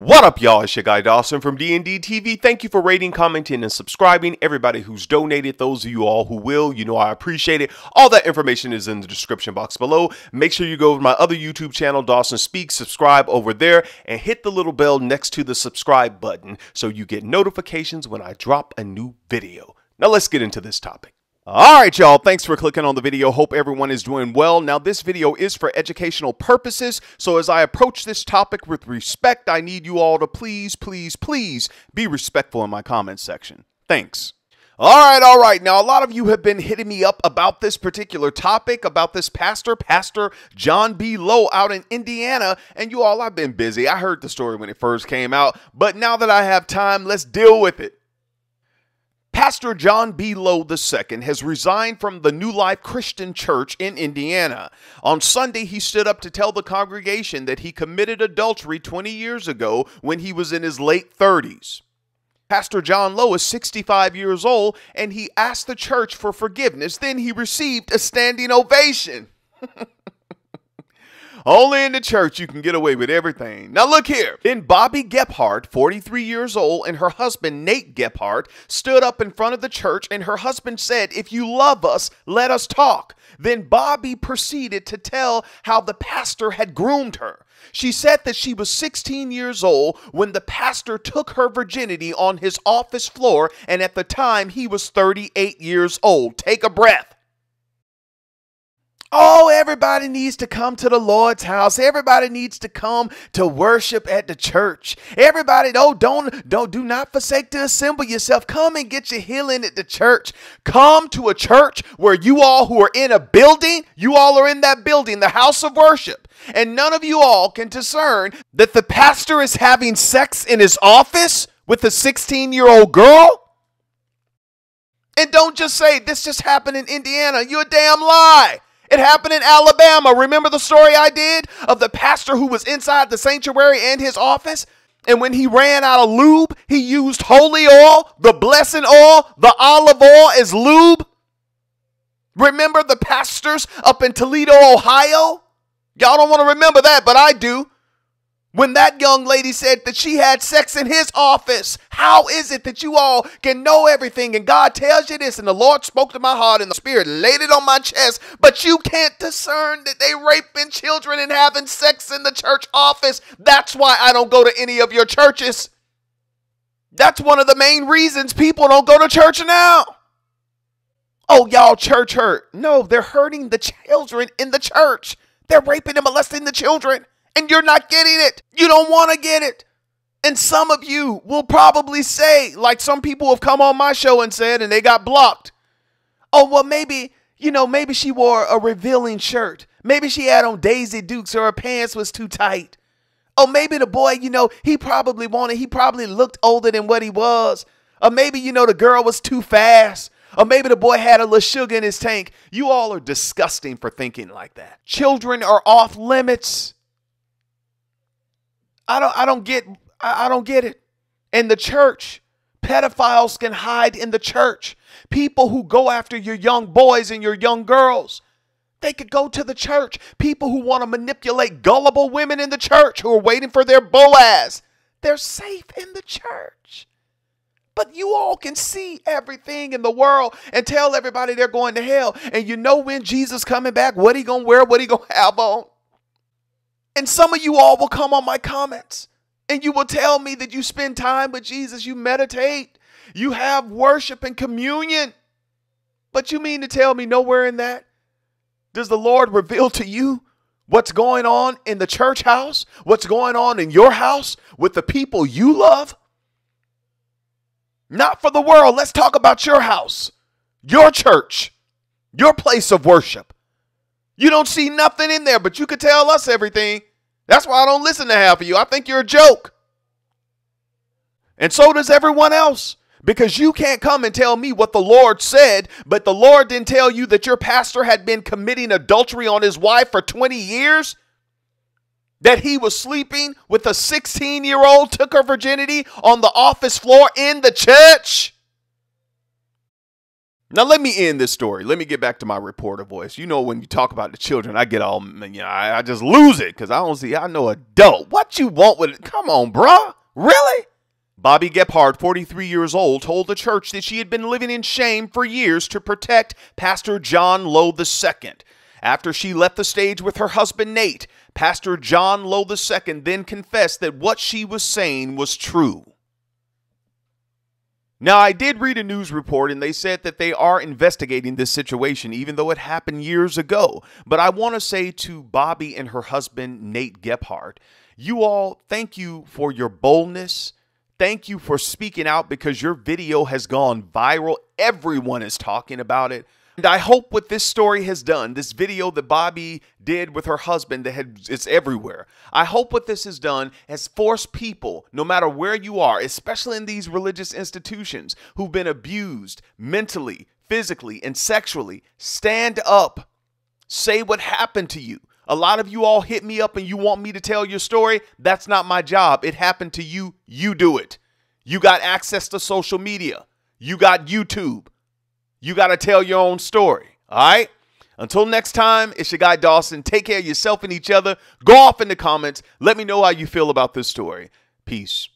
What up, y'all? It's your guy Dawson from D&D TV. Thank you for rating, commenting, and subscribing. Everybody who's donated, those of you all who will, you know I appreciate it. All that information is in the description box below. Make sure you go to my other YouTube channel, Dawson Speaks, subscribe over there, and hit the little bell next to the subscribe button so you get notifications when I drop a new video. Now let's get into this topic. All right, y'all. Thanks for clicking on the video. Hope everyone is doing well. Now, this video is for educational purposes. So, as I approach this topic with respect, I need you all to please, please, please be respectful in my comment section. Thanks. All right, all right. Now, a lot of you have been hitting me up about this particular topic, about this pastor, Pastor John B. Lowe out in Indiana. And you all, I've been busy. I heard the story when it first came out. But now that I have time, let's deal with it. Pastor John B. Lowe II has resigned from the New Life Christian Church in Indiana. On Sunday, he stood up to tell the congregation that he committed adultery 20 years ago when he was in his late 30s. Pastor John Lowe is 65 years old and he asked the church for forgiveness. Then he received a standing ovation. Only in the church you can get away with everything. Now look here. Then Bobi Gephart, 43 years old, and her husband Nate Gephart stood up in front of the church and her husband said, "If you love us, let us talk." Then Bobi proceeded to tell how the pastor had groomed her. She said that she was 16 years old when the pastor took her virginity on his office floor, and at the time he was 38 years old. Take a breath. Oh, everybody needs to come to the Lord's house. Everybody needs to come to worship at the church. Everybody, oh, don't, don't, do not forsake to assemble yourself. Come and get your healing at the church. Come to a church where you all who are in a building, you all are in that building, the house of worship. And none of you all can discern that the pastor is having sex in his office with a 16 year old girl. And don't just say this just happened in Indiana. You're a damn lie. It happened in Alabama. Remember the story I did of the pastor who was inside the sanctuary and his office? And when he ran out of lube, he used holy oil, the blessing oil, the olive oil as lube. Remember the pastors up in Toledo, Ohio? Y'all don't want to remember that, but I do. When that young lady said that she had sex in his office, how is it that you all can know everything and God tells you this and the Lord spoke to my heart and the Spirit laid it on my chest, but you can't discern that they raping children and having sex in the church office? That's why I don't go to any of your churches. That's one of the main reasons people don't go to church now. Oh, y'all church hurt. No, they're hurting the children in the church. They're raping and molesting the children and you're not getting it. You don't want to get it. And some of you will probably say, like some people have come on my show and said, and they got blocked. Oh, well, maybe, you know, maybe she wore a revealing shirt. Maybe she had on Daisy Dukes or her pants was too tight. Oh, maybe the boy, you know, he probably wanted, he probably looked older than what he was. Or maybe, you know, the girl was too fast. Or maybe the boy had a little sugar in his tank. You all are disgusting for thinking like that. Children are off limits. I don't I don't get I, don't get it. In the church, pedophiles can hide in the church. People who go after your young boys and your young girls. They could go to the church. People who want to manipulate gullible women in the church who are waiting for their Boaz. They're safe in the church. But you all can see everything in the world and tell everybody they're going to hell. And you know when Jesus coming back, what he gonna wear, what he gonna have on. And some of you all will come on my comments and you will tell me that you spend time with Jesus, you meditate, you have worship and communion. But you mean to tell me nowhere in that does the Lord reveal to you what's going on in the church house, what's going on in your house with the people you love? Not for the world. Let's talk about your house, your church, your place of worship. You don't see nothing in there, but you could tell us everything. That's why I don't listen to half of you. I think you're a joke. And so does everyone else. Because you can't come and tell me what the Lord said, but the Lord didn't tell you that your pastor had been committing adultery on his wife for 20 years? That he was sleeping with a 16 year old, took her virginity on the office floor in the church? Now let me end this story. Let me get back to my reporter voice. You know, when you talk about the children, I get all, you know, I, I just lose it because I don't see. I know adult. What you want with it? Come on, bruh. Really? Bobi Gephart, 43 years old, told the church that she had been living in shame for years to protect Pastor John Lowe II. After she left the stage with her husband Nate, Pastor John Lowe II then confessed that what she was saying was true. Now, I did read a news report and they said that they are investigating this situation, even though it happened years ago. But I want to say to Bobi and her husband, Nate Gephart, you all, thank you for your boldness. Thank you for speaking out because your video has gone viral. Everyone is talking about it. And I hope what this story has done, this video that Bobi did with her husband that had it's everywhere. I hope what this has done has forced people, no matter where you are, especially in these religious institutions, who've been abused mentally, physically, and sexually, stand up. Say what happened to you. A lot of you all hit me up and you want me to tell your story. That's not my job. It happened to you. You do it. You got access to social media. You got YouTube. You got to tell your own story. All right? Until next time, it's your guy Dawson. Take care of yourself and each other. Go off in the comments. Let me know how you feel about this story. Peace.